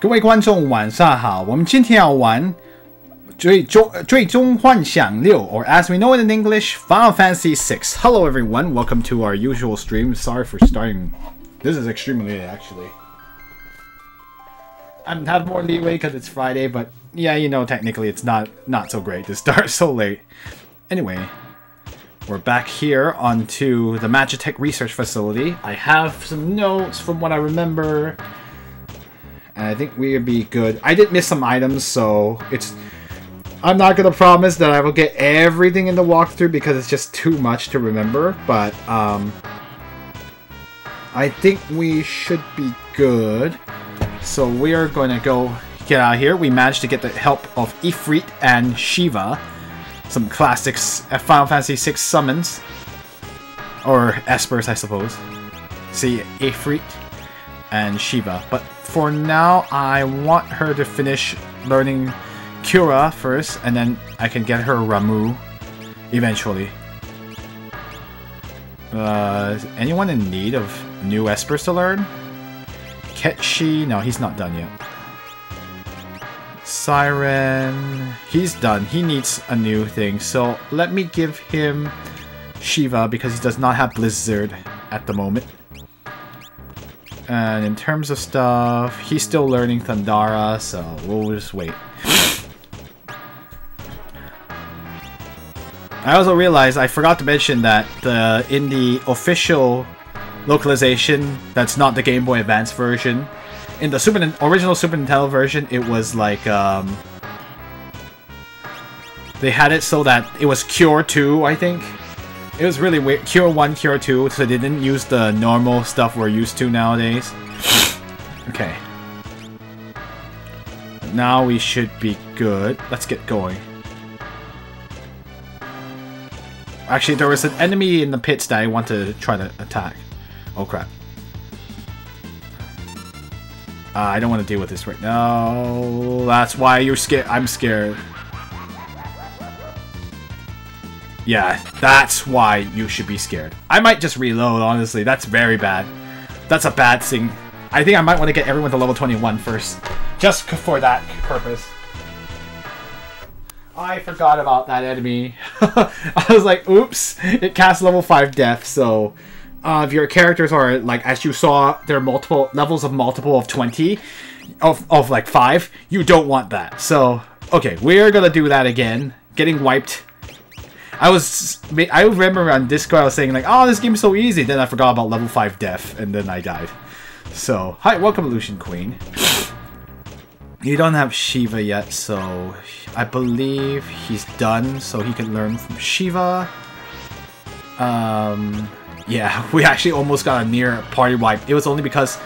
各位观众，晚上好。我们今天要玩最终最终幻想六，or as we know it in English, Final Fantasy Six. Hello everyone, welcome to our usual stream. Sorry for starting. This is extremely late, actually. I have more leeway because it's Friday, but yeah, you know, technically it's not not so great to start so late. Anyway, we're back here onto the Magitek Research Facility. I have some notes from what I remember. And I think we would be good. I did miss some items, so it's... I'm not going to promise that I will get everything in the walkthrough because it's just too much to remember, but um, I think we should be good. So we are going to go get out of here. We managed to get the help of Ifrit and Shiva. Some classics at Final Fantasy VI summons. Or Espers, I suppose. See, Ifrit and Shiva. But for now, I want her to finish learning Cura first, and then I can get her Ramuh eventually. Uh, anyone in need of new Espers to learn? Ketchi? No, he's not done yet. Siren... He's done. He needs a new thing. So let me give him Shiva because he does not have Blizzard at the moment. And in terms of stuff, he's still learning Thundara, so we'll just wait. I also realized I forgot to mention that the in the official localization that's not the Game Boy Advance version, in the Super original Super Nintendo version, it was like um, they had it so that it was Cure 2, I think. It was really weird. Cure 1, Cure 2, so they didn't use the normal stuff we're used to nowadays. okay. Now we should be good. Let's get going. Actually, there was an enemy in the pits that I want to try to attack. Oh crap. Uh, I don't want to deal with this right now. That's why you're scared. I'm scared. Yeah, that's why you should be scared. I might just reload, honestly. That's very bad. That's a bad thing. I think I might want to get everyone to level 21 first. Just for that purpose. I forgot about that enemy. I was like, oops. It casts level 5 death, so... Uh, if your characters are, like, as you saw, there are multiple levels of multiple of 20, of, of like 5, you don't want that. So, okay, we're gonna do that again. Getting wiped I was, I remember on Discord I was saying like, oh, this game is so easy. Then I forgot about level 5 death, and then I died. So, hi, welcome Lucian Queen. You don't have Shiva yet, so I believe he's done, so he can learn from Shiva. Um, yeah, we actually almost got a near party wipe. It was only because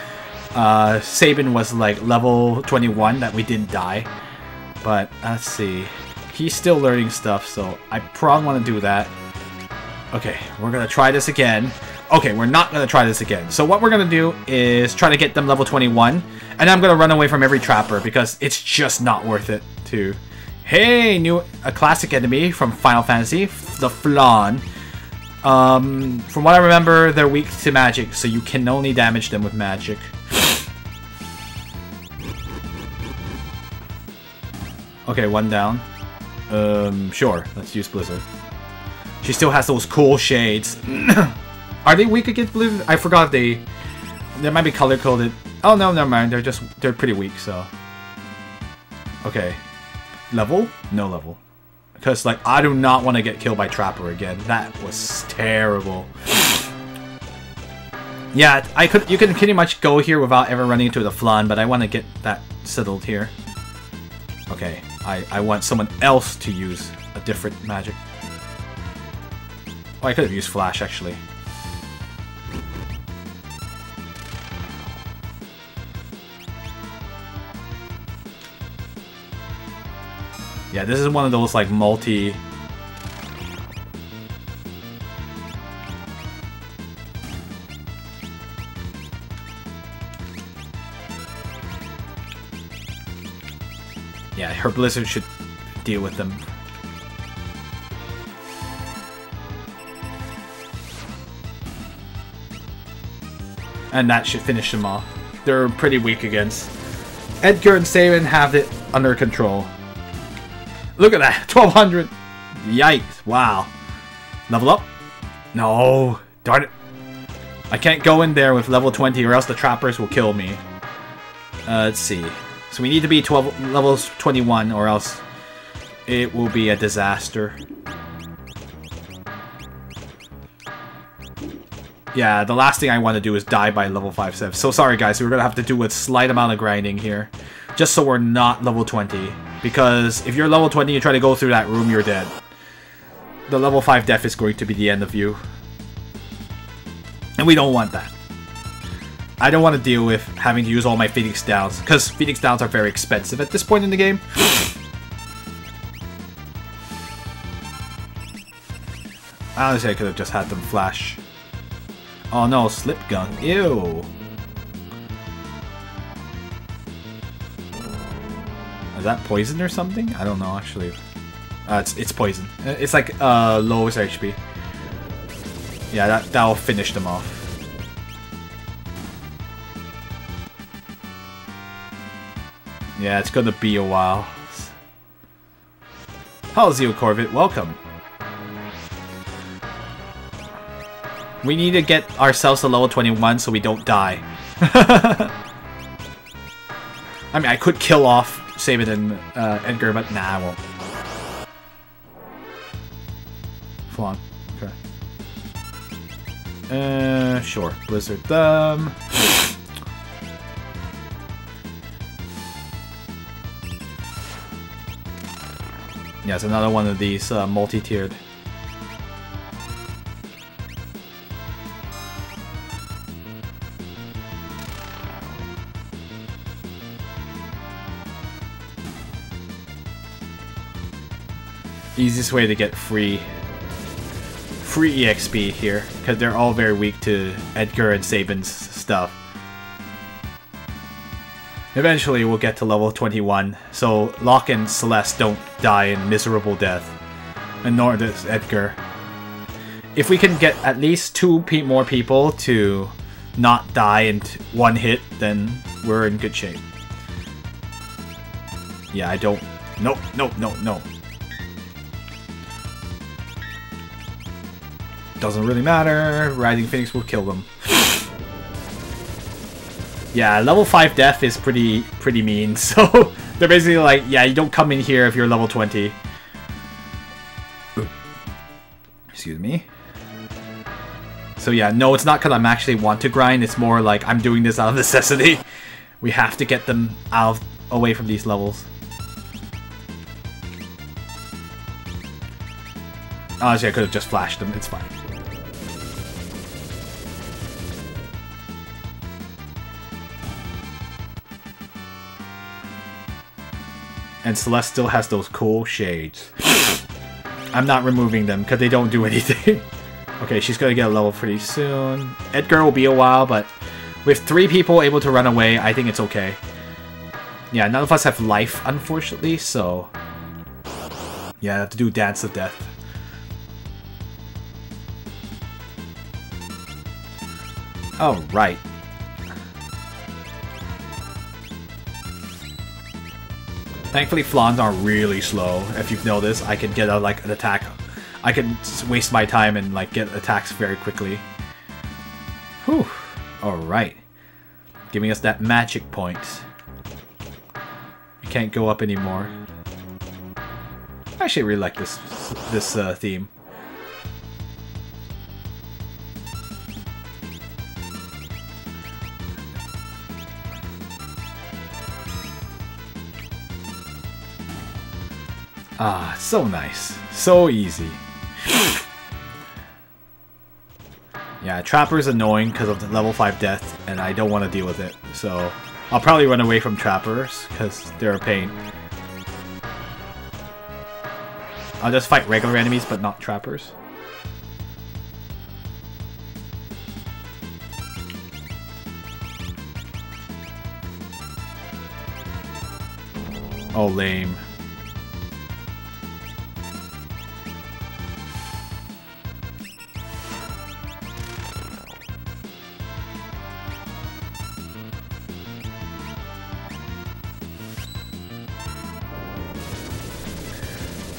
uh, Sabin was like level 21 that we didn't die. But let's see. He's still learning stuff, so I probably want to do that. Okay, we're going to try this again. Okay, we're not going to try this again. So what we're going to do is try to get them level 21. And I'm going to run away from every trapper because it's just not worth it to... Hey, new a classic enemy from Final Fantasy, the Flan. Um, from what I remember, they're weak to magic, so you can only damage them with magic. Okay, one down. Um, sure. Let's use Blizzard. She still has those cool shades. Are they weak against Blizzard? I forgot they... They might be color-coded. Oh, no, never mind. They're just... They're pretty weak, so... Okay. Level? No level. Because, like, I do not want to get killed by Trapper again. That was terrible. yeah, I could. You can pretty much go here without ever running into the Flan, but I want to get that settled here. Okay. I, I want someone else to use a different magic. Oh, I could have used Flash, actually. Yeah, this is one of those, like, multi... Yeah, her Blizzard should deal with them. And that should finish them off. They're pretty weak against Edgar and Sabin have it under control. Look at that, 1200. Yikes, wow. Level up? No, darn it. I can't go in there with level 20 or else the trappers will kill me. Uh, let's see. So we need to be 12 levels 21 or else it will be a disaster. Yeah, the last thing I want to do is die by level 5 7. So sorry guys, we're going to have to do a slight amount of grinding here. Just so we're not level 20. Because if you're level 20 you try to go through that room, you're dead. The level 5 death is going to be the end of you. And we don't want that. I don't want to deal with having to use all my Phoenix Downs, because Phoenix Downs are very expensive at this point in the game. Honestly, I could have just had them flash. Oh no, slip gun. Ew. Is that poison or something? I don't know, actually. Uh, it's, it's poison. Uh, it's like uh, lowest HP. Yeah, that, that'll finish them off. Yeah, it's gonna be a while. Hello, Zeo Corvette. Welcome. We need to get ourselves to level 21 so we don't die. I mean, I could kill off Sabin and uh, Edgar, but nah, I won't. Flan. Okay. Uh, sure. Blizzard Thumb. Yeah, it's another one of these uh, multi-tiered. Easiest way to get free free EXP here, because they're all very weak to Edgar and Sabin's stuff. Eventually we'll get to level 21, so Locke and Celeste don't die in miserable death. And nor does Edgar. If we can get at least two pe more people to not die in one hit, then we're in good shape. Yeah, I don't... Nope, nope, nope, nope. Doesn't really matter. Rising Phoenix will kill them. Yeah, level 5 death is pretty pretty mean, so they're basically like, yeah, you don't come in here if you're level 20. Excuse me. So yeah, no, it's not because I'm actually want to grind, it's more like I'm doing this out of necessity. We have to get them out away from these levels. Honestly, I could have just flashed them, it's fine. And Celeste still has those cool shades. I'm not removing them because they don't do anything. okay, she's going to get a level pretty soon. Edgar will be a while, but with three people able to run away, I think it's okay. Yeah, none of us have life, unfortunately, so... Yeah, I have to do Dance of Death. Oh, Thankfully, flans are really slow. If you've noticed, I can get a, like an attack. I can waste my time and like get attacks very quickly. Whew. Alright. Giving us that magic point. We can't go up anymore. I actually really like this this uh, theme. Ah, so nice. So easy. yeah, Trapper's annoying because of the level 5 death, and I don't want to deal with it. So, I'll probably run away from Trappers, because they're a pain. I'll just fight regular enemies, but not Trappers. Oh, lame.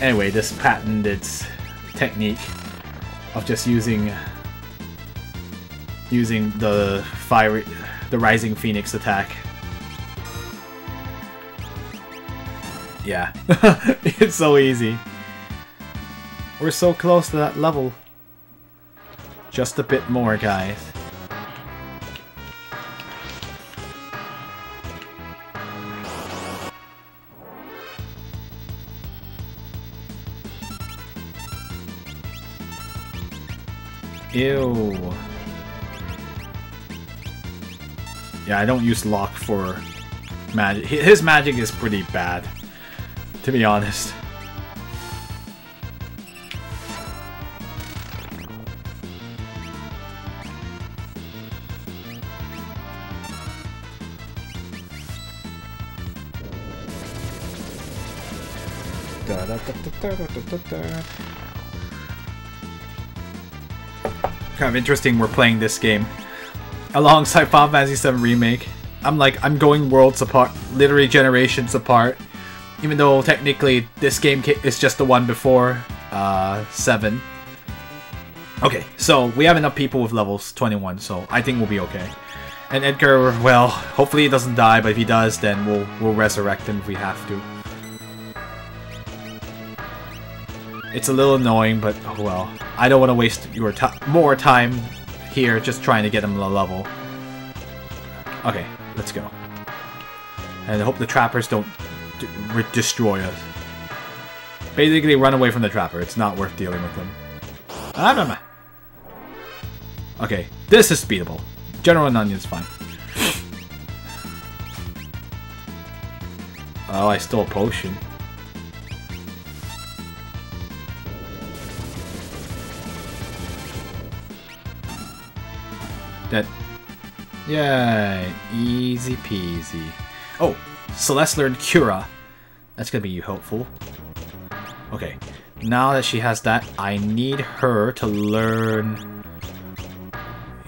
Anyway, this patented technique of just using using the fire the rising phoenix attack. Yeah. it's so easy. We're so close to that level. Just a bit more, guys. Yeah, I don't use Locke for magic. His magic is pretty bad, to be honest. Da, da, da, kind of interesting we're playing this game alongside Final Fantasy VII Remake. I'm like, I'm going worlds apart, literally generations apart. Even though technically this game is just the one before uh, 7. Okay, so we have enough people with levels 21, so I think we'll be okay. And Edgar, well, hopefully he doesn't die, but if he does, then we'll we'll resurrect him if we have to. It's a little annoying, but oh well. I don't want to waste your more time here just trying to get him a level. Okay, let's go. And I hope the trappers don't destroy us. Basically, run away from the trapper. It's not worth dealing with them. Ah, okay, this is beatable. General and is fine. Oh, I stole a potion. That... Yay! Easy peasy. Oh! Celeste learned Cura. That's gonna be you helpful. Okay. Now that she has that, I need her to learn...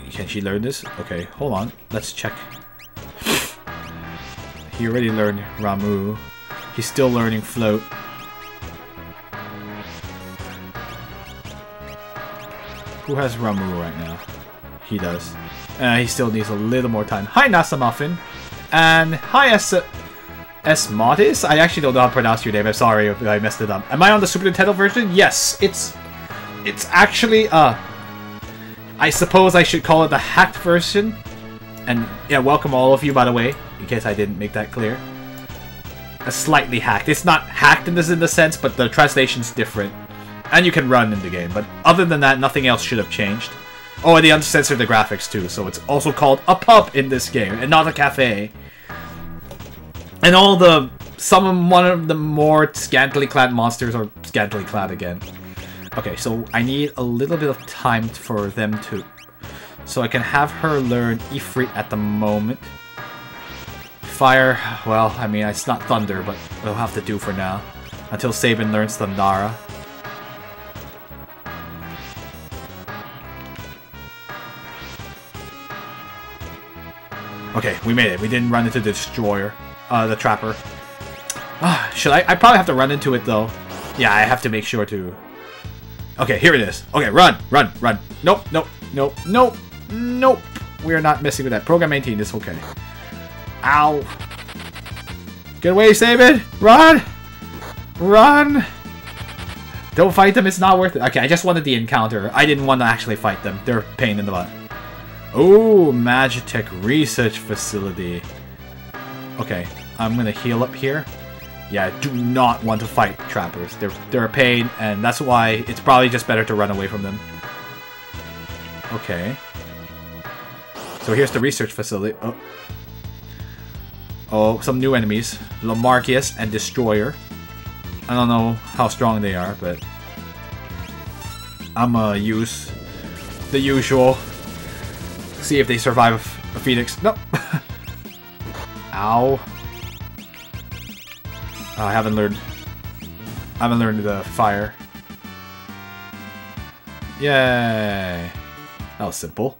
Can she learn this? Okay, hold on. Let's check. He already learned Ramuh. He's still learning Float. Who has Ramuh right now? He does. Uh, he still needs a little more time. Hi, Nasa Muffin. And hi, S... S. Modis? I actually don't know how to pronounce your name. I'm sorry if I messed it up. Am I on the Super Nintendo version? Yes. It's... It's actually, uh... I suppose I should call it the hacked version. And, yeah, welcome all of you, by the way, in case I didn't make that clear. A slightly hacked. It's not hacked in this in the sense, but the translation's different. And you can run in the game, but other than that, nothing else should have changed. Oh, and they uncensored the graphics too, so it's also called a pub in this game, and not a cafe. And all the... Some one of the more scantily clad monsters are scantily clad again. Okay, so I need a little bit of time for them to... So I can have her learn Ifrit at the moment. Fire, well, I mean, it's not Thunder, but we'll have to do for now. Until Sabin learns Thundara. Okay, we made it. We didn't run into the destroyer, uh, the trapper. Ah, should I? I probably have to run into it though. Yeah, I have to make sure to. Okay, here it is. Okay, run, run, run. Nope, nope, nope, nope, nope. We are not messing with that. Program 18 is okay. Ow. Get away, Sabin! Run! Run! Don't fight them, it's not worth it. Okay, I just wanted the encounter. I didn't want to actually fight them. They're pain in the butt. Oh, Magitek Research Facility. Okay, I'm gonna heal up here. Yeah, I do not want to fight trappers. They're they're a pain, and that's why it's probably just better to run away from them. Okay. So here's the research facility. Oh, oh some new enemies. Lamarkius and Destroyer. I don't know how strong they are, but I'm gonna use the usual See if they survive a phoenix. Nope. Ow. Oh, I haven't learned. I haven't learned the fire. Yay! That was simple.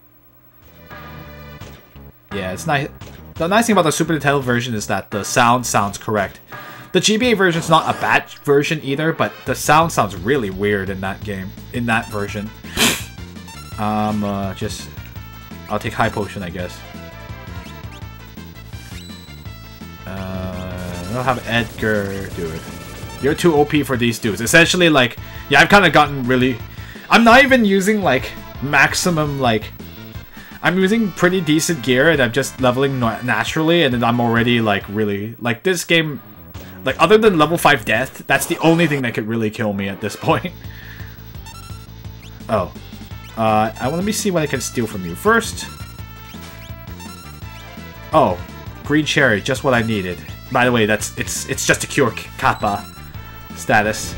Yeah, it's nice. The nice thing about the Super Nintendo version is that the sound sounds correct. The GBA version is not a bad version either, but the sound sounds really weird in that game, in that version. um, uh, just... I'll take High Potion, I guess. Uh, I'll have Edgar do it. You're too OP for these dudes. Essentially, like, yeah, I've kind of gotten really... I'm not even using, like, maximum, like... I'm using pretty decent gear, and I'm just leveling naturally, and then I'm already, like, really... Like, this game... Like, other than level 5 death, that's the only thing that could really kill me at this point. oh. Uh, I want to see what I can steal from you. First... Oh. Green cherry, just what I needed. By the way, that's it's it's just a cure kappa status.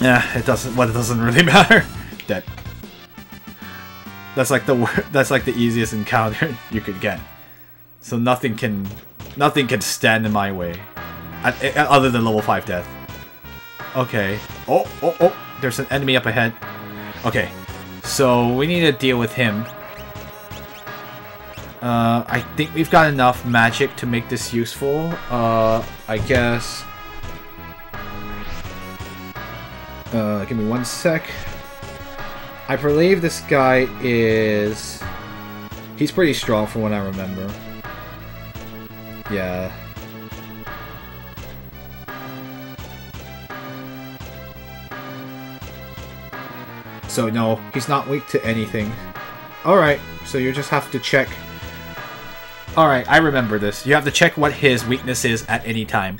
Yeah, it doesn't. Well, it doesn't really matter. Dead. That's like the that's like the easiest encounter you could get. So nothing can nothing can stand in my way, other than level five death. Okay. Oh oh oh! There's an enemy up ahead. Okay, so we need to deal with him. Uh, I think we've got enough magic to make this useful. Uh, I guess... Uh, give me one sec. I believe this guy is... He's pretty strong from what I remember. Yeah. So no, he's not weak to anything. Alright, so you just have to check Alright, I remember this. You have to check what his weakness is at any time.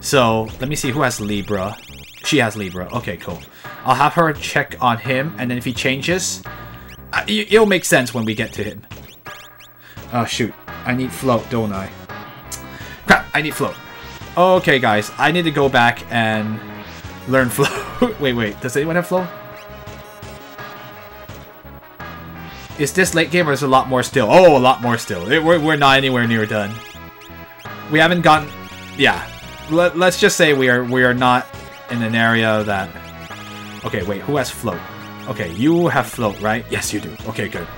So, let me see who has Libra. She has Libra. Okay, cool. I'll have her check on him, and then if he changes, uh, it'll make sense when we get to him. Oh, shoot. I need float, don't I? Crap, I need float. Okay, guys, I need to go back and learn float. wait, wait, does anyone have float? Is this late game or is a lot more still? Oh, a lot more still. It, we're, we're not anywhere near done. We haven't gotten... Yeah. Let, let's just say we are we are not in an area that... Okay, wait. Who has float? Okay, you have float, right? Yes, you do. Okay, good.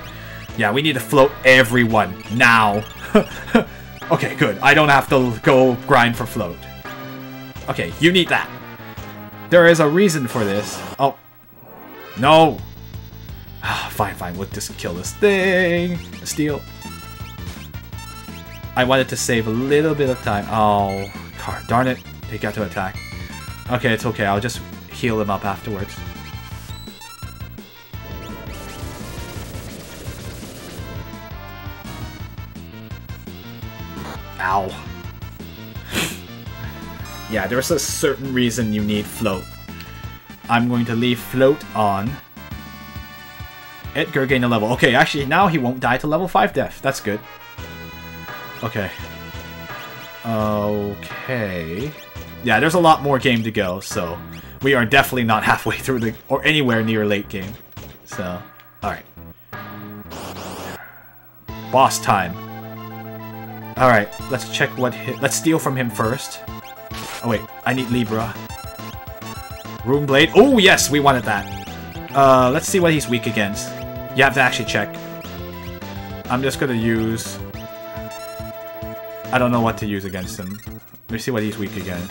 Yeah, we need to float everyone. Now. okay, good. I don't have to go grind for float. Okay, you need that. There is a reason for this. Oh. No. Ah, fine, fine, we'll just kill this thing. Steal. I wanted to save a little bit of time. Oh, car, darn it. They got to attack. Okay, it's okay. I'll just heal them up afterwards. Ow. yeah, there's a certain reason you need float. I'm going to leave float on Edgar gained a level. Okay, actually, now he won't die to level 5 death. That's good. Okay. Okay. Yeah, there's a lot more game to go, so we are definitely not halfway through the... or anywhere near late game. So, alright. Boss time. Alright, let's check what... Let's steal from him first. Oh wait, I need Libra. Rune Blade. Oh yes, we wanted that. Uh, let's see what he's weak against. You have to actually check. I'm just gonna use... I don't know what to use against him. Let me see what he's weak again.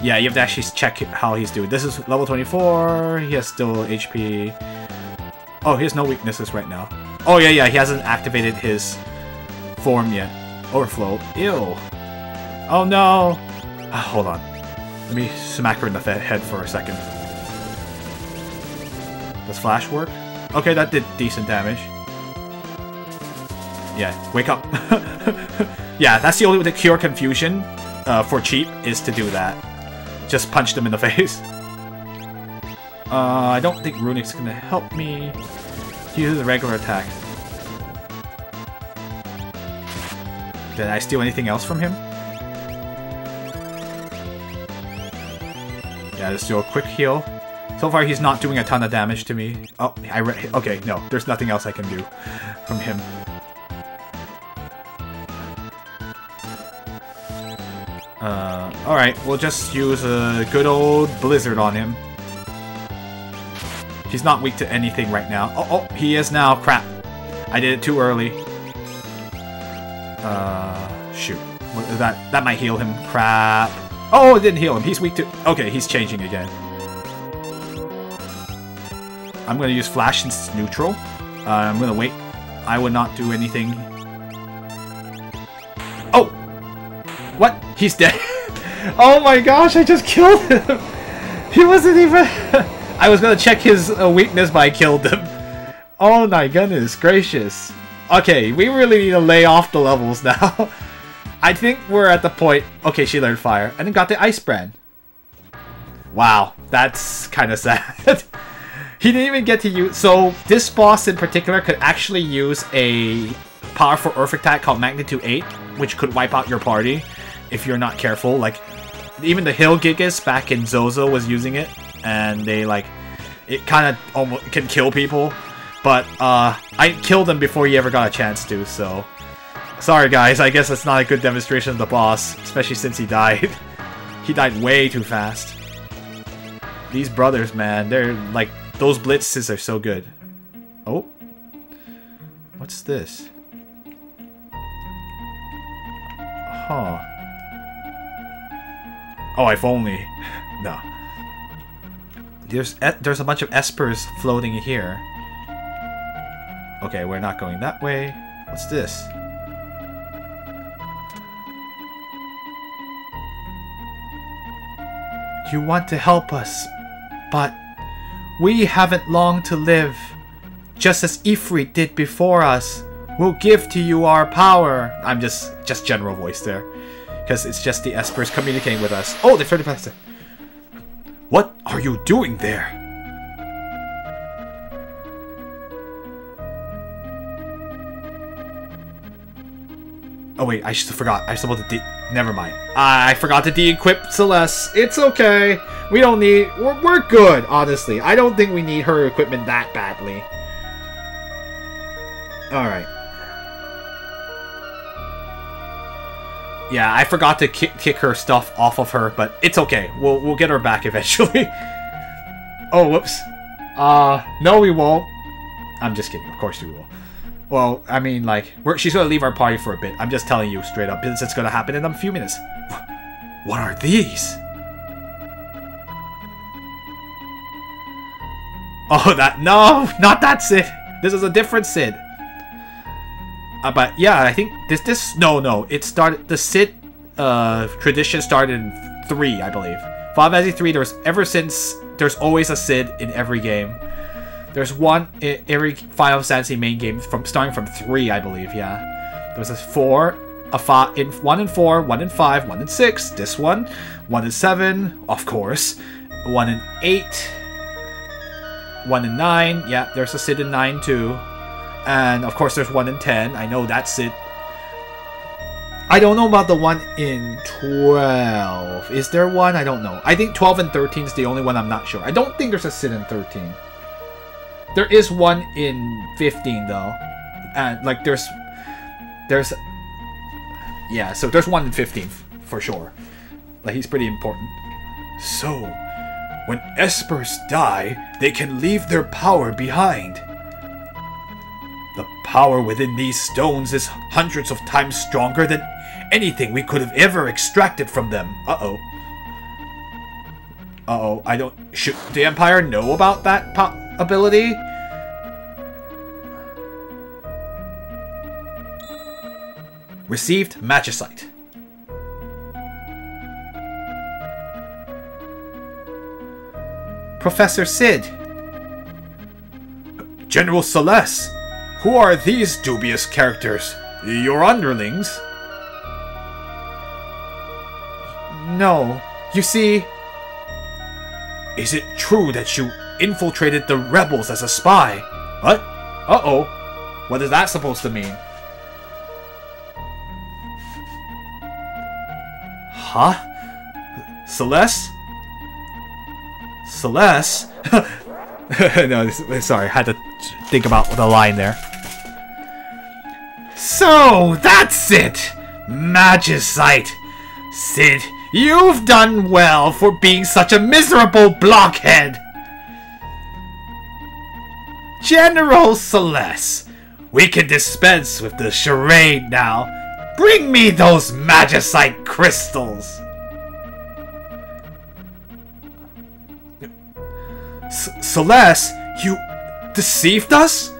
Yeah, you have to actually check how he's doing. This is level 24. He has still HP. Oh, he has no weaknesses right now. Oh, yeah, yeah. He hasn't activated his form yet. Overflow. Ew. Oh, no. Ah, hold on. Let me smack her in the head for a second. Does flash work? Okay, that did decent damage. Yeah, wake up. yeah, that's the only way to cure confusion uh, for cheap is to do that. Just punch them in the face. Uh, I don't think Runic's gonna help me. Use the regular attack. Did I steal anything else from him? Yeah, let's do a quick heal. So far, he's not doing a ton of damage to me. Oh, I read. okay, no, there's nothing else I can do from him. Uh, alright, we'll just use a good old Blizzard on him. He's not weak to anything right now. Oh, oh, he is now. Crap. I did it too early. Uh, shoot. That that might heal him. Crap. Oh, it didn't heal him. He's weak to... Okay, he's changing again. I'm going to use Flash since it's neutral. Uh, I'm going to wait. I would not do anything. Oh! What? He's dead. oh my gosh, I just killed him. He wasn't even... I was going to check his uh, weakness, but I killed him. Oh my goodness gracious. Okay, we really need to lay off the levels now. I think we're at the point... Okay, she learned fire. And then got the ice brand. Wow, that's kind of sad. He didn't even get to use... So, this boss in particular could actually use a powerful Earth attack called Magnitude 8, which could wipe out your party if you're not careful. Like, even the Hill Gigas back in Zozo was using it, and they, like... It kind of almost can kill people. But, uh, I killed him before he ever got a chance to, so... Sorry guys, I guess that's not a good demonstration of the boss, especially since he died. he died way too fast. These brothers, man, they're like, those blitzes are so good. Oh. What's this? Huh. Oh, if only. no. There's there's a bunch of espers floating here. Okay, we're not going that way. What's this? You want to help us, but we haven't long to live. Just as Ifrit did before us, we'll give to you our power. I'm just just general voice there, because it's just the Espers communicating with us. Oh, they're fairly fast. What are you doing there? Oh wait, I just forgot. I supposed to Never mind. I forgot to de-equip Celeste. It's okay. We don't need... We're, we're good, honestly. I don't think we need her equipment that badly. Alright. Yeah, I forgot to kick, kick her stuff off of her, but it's okay. We'll, we'll get her back eventually. oh, whoops. Uh, no we won't. I'm just kidding. Of course we will. Well, I mean, like, she's gonna leave our party for a bit. I'm just telling you straight up. It's gonna happen in a few minutes. What are these? Oh, that- no! Not that Cid! This is a different Cid! Uh, but yeah, I think this- this- no, no. It started- the Cid uh, tradition started in 3, I believe. Final Fantasy 3, there's- ever since, there's always a Cid in every game. There's one every Final Fantasy main game from starting from three, I believe. Yeah, there was a four, a five, in one and four, one and five, one and six. This one, one and seven, of course, one and eight, one and nine. Yeah, there's a Cid in nine too, and of course there's one in ten. I know that's it. I don't know about the one in 12. Is there one? I don't know. I think 12 and 13 is the only one I'm not sure. I don't think there's a Cid in 13. There is one in 15 though. And like there's there's Yeah, so there's one in 15 for sure. Like he's pretty important. So, when espers die, they can leave their power behind. The power within these stones is hundreds of times stronger than anything we could have ever extracted from them. Uh-oh. Uh-oh, I don't... Should the Empire know about that ability? Received Magicite. Professor Cid. General Celes. Who are these dubious characters? Your underlings? No. You see... Is it true that you infiltrated the rebels as a spy? What? Uh-oh. What is that supposed to mean? Huh? Celeste? Celeste? no, sorry, I had to think about the line there. So, that's it! Magicite! Cid, you've done well for being such a miserable blockhead! General Celeste, we can dispense with the charade now. Bring me those magicite crystals! C Celes, you deceived us?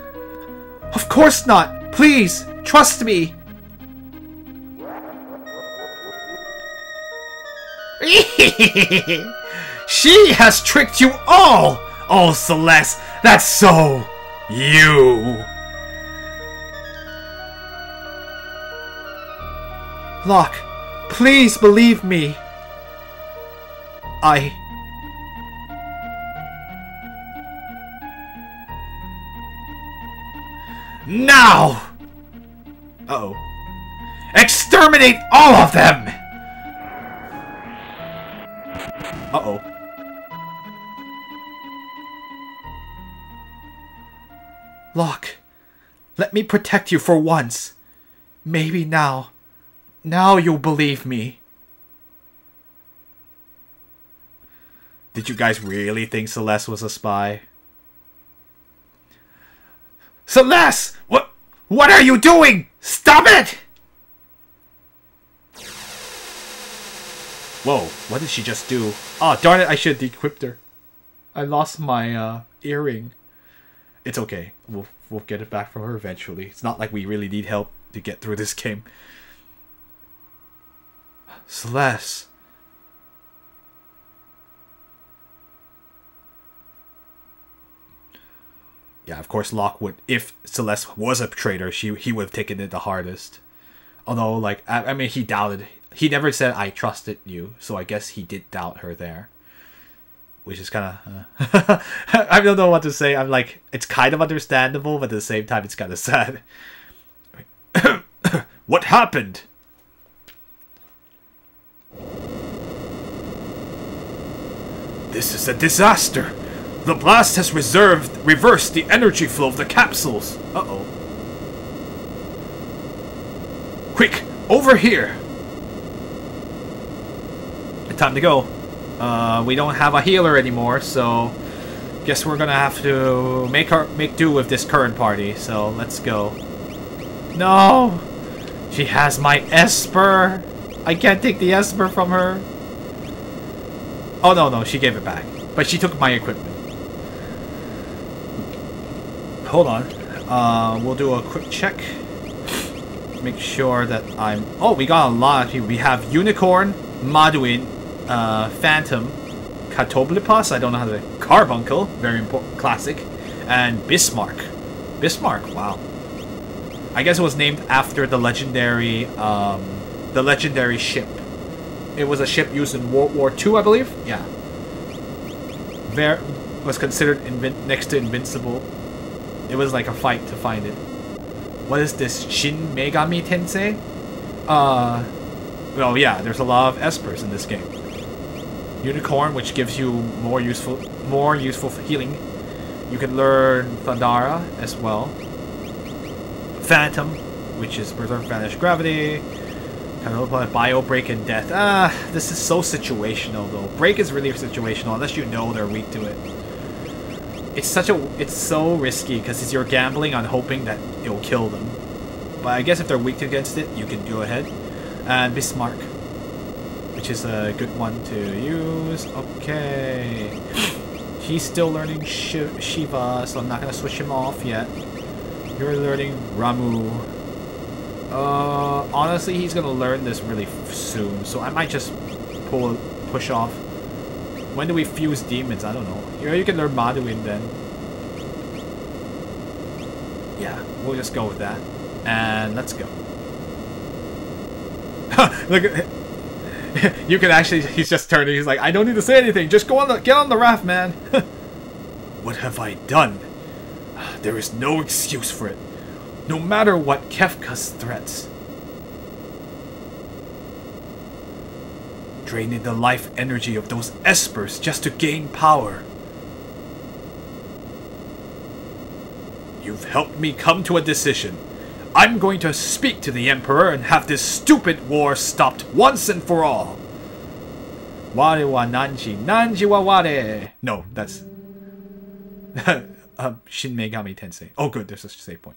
Of course not! Please, trust me! she has tricked you all! Oh, Celeste, that's so... you! Locke, please believe me. I... Now! Uh oh Exterminate all of them! Uh-oh. Locke, let me protect you for once. Maybe now. Now you'll believe me. Did you guys really think Celeste was a spy? Celeste! What, what are you doing? Stop it! Whoa, what did she just do? Oh, darn it, I should have equipped her. I lost my uh, earring. It's okay. We'll, we'll get it back from her eventually. It's not like we really need help to get through this game. Celeste. Yeah, of course Lockwood if Celeste was a traitor, she he would have taken it the hardest. Although like I, I mean he doubted he never said I trusted you, so I guess he did doubt her there. Which is kind of uh, I don't know what to say. I'm like it's kind of understandable, but at the same time it's kind of sad. what happened? This is a disaster. The blast has reserved, reversed the energy flow of the capsules. Uh-oh. Quick, over here. Time to go. Uh, we don't have a healer anymore, so guess we're gonna have to make our make do with this current party. So let's go. No, she has my Esper. I can't take the Esper from her. Oh no no, she gave it back, but she took my equipment. Hold on. Uh, we'll do a quick check. Make sure that I'm... Oh, we got a lot of people. We have Unicorn, Maduin, uh, Phantom, Catoblepas, I don't know how to... Carbuncle, very important, classic, and Bismarck. Bismarck, wow. I guess it was named after the legendary, um, the legendary ship. It was a ship used in World War II, I believe? Yeah. There was considered next to invincible. It was like a fight to find it. What is this? Shin Megami Tensei? Uh, well, yeah, there's a lot of espers in this game. Unicorn, which gives you more useful, more useful healing. You can learn Thundara as well. Phantom, which is Preserve Vanish Gravity. Like Bio Break and Death. Ah, this is so situational though. Break is really situational unless you know they're weak to it. It's such a, it's so risky because it's you're gambling on hoping that it'll kill them. But I guess if they're weak against it, you can go ahead. And Bismarck, which is a good one to use. Okay. He's still learning Sh Shiva, so I'm not going to switch him off yet. You're learning Ramuh. Uh, honestly, he's going to learn this really soon, so I might just pull push off. When do we fuse demons? I don't know. You, you can learn Maduin then. Yeah, we'll just go with that. And let's go. Look at you can actually he's just turning he's like i don't need to say anything just go on the get on the raft man. What have i done? There is no excuse for it no matter what kefka's threats. Draining the life energy of those espers just to gain power. You've helped me come to a decision I'm going to speak to the Emperor and have this stupid war stopped once and for all. Ware wa Nanji, Nanji wa ware. No, that's uh, Shin Megami Tensei. Oh good, there's a save point.